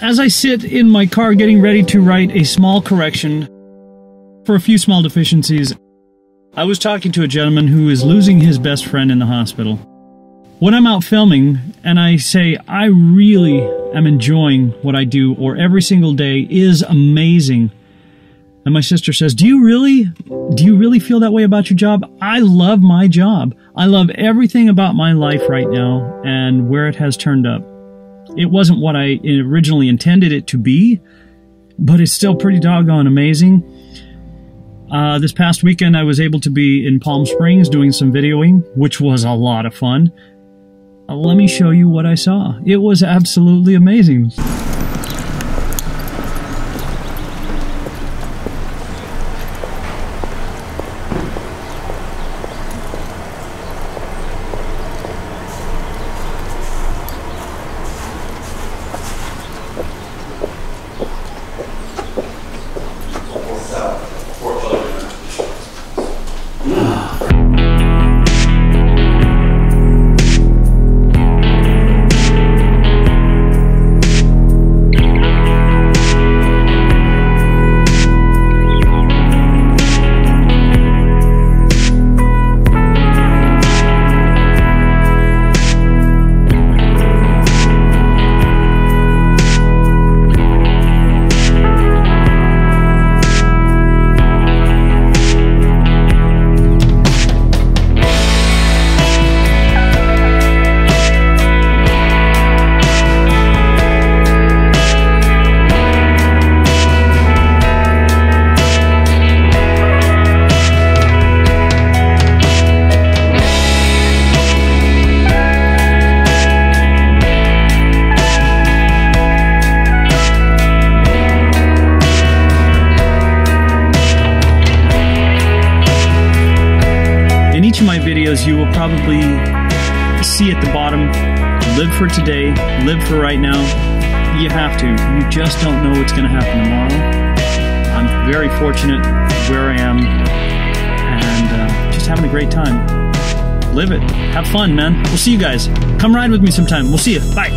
as I sit in my car getting ready to write a small correction for a few small deficiencies, I was talking to a gentleman who is losing his best friend in the hospital. When I'm out filming and I say, I really am enjoying what I do, or every single day is amazing. And my sister says, Do you really? Do you really feel that way about your job? I love my job. I love everything about my life right now and where it has turned up. It wasn't what I originally intended it to be, but it's still pretty doggone amazing. Uh, this past weekend, I was able to be in Palm Springs doing some videoing, which was a lot of fun. Uh, let me show you what I saw. It was absolutely amazing. Each of my videos, you will probably see at the bottom live for today, live for right now. You have to. You just don't know what's going to happen tomorrow. I'm very fortunate where I am and uh, just having a great time. Live it. Have fun, man. We'll see you guys. Come ride with me sometime. We'll see you. Bye.